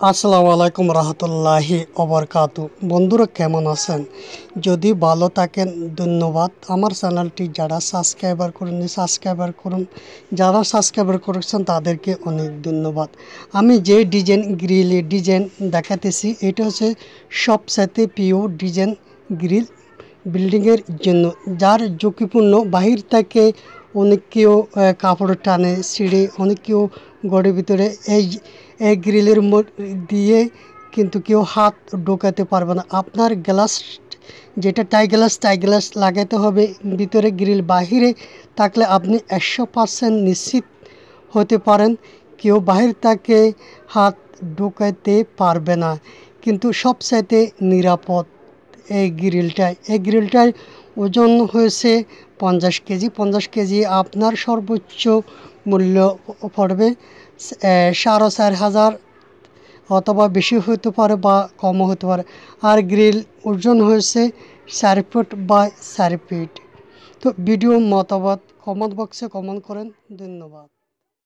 আসসালামু আলাইকুম রহমতুল্লাহি অবরকাতু বন্ধুরা, কেমন আছেন? যদি ভালো থাকেন, ধন্যবাদ। আমার চ্যানেলটি যারা সাবস্ক্রাইবার করুন সাবস্ক্রাইবার করুন। যারা সাবস্ক্রাইবার করেছেন, তাদেরকে অনেক ধন্যবাদ। আমি যে ডিজাইন গ্রিলের ডিজাইন দেখাতেছি, এটা হচ্ছে সবসাথে প্রিয় ডিজাইন গ্রিল বিল্ডিংয়ের জন্য। যার ঝুঁকিপূর্ণ, বাহির থেকে অনেক কেউ কাপড় টানে, ছিঁড়ে অনেক কেউ গড়ের ভিতরে এই এই গ্রিলের দিয়ে কিন্তু কেউ হাত ঢোকাতে পারবে না। আপনার গ্লাস, যেটা টাই গ্লাস টাই গ্লাস লাগাতে হবে। ভিতরে গ্রিল, বাহিরে থাকলে আপনি একশো নিশ্চিত হতে পারেন। কেউ বাহির থেকে হাত ঢোকাতে পারবে না। কিন্তু সবচাইতে নিরাপদ এই গ্রিলটায় এই গ্রিলটায় ওজন হয়েছে পঞ্চাশ কেজি। পঞ্চাশ কেজি আপনার সর্বোচ্চ মূল্য পড়বে সাড়ে চার হাজার অথবা বেশি হতে পারে বা কমও হতে পারে। আর গ্রিল ওজন হয়েছে চার ফুট বা চার ফিট। তো ভিডিও মতামত কমেন্ট বক্সে কমেন্ট করেন। ধন্যবাদ।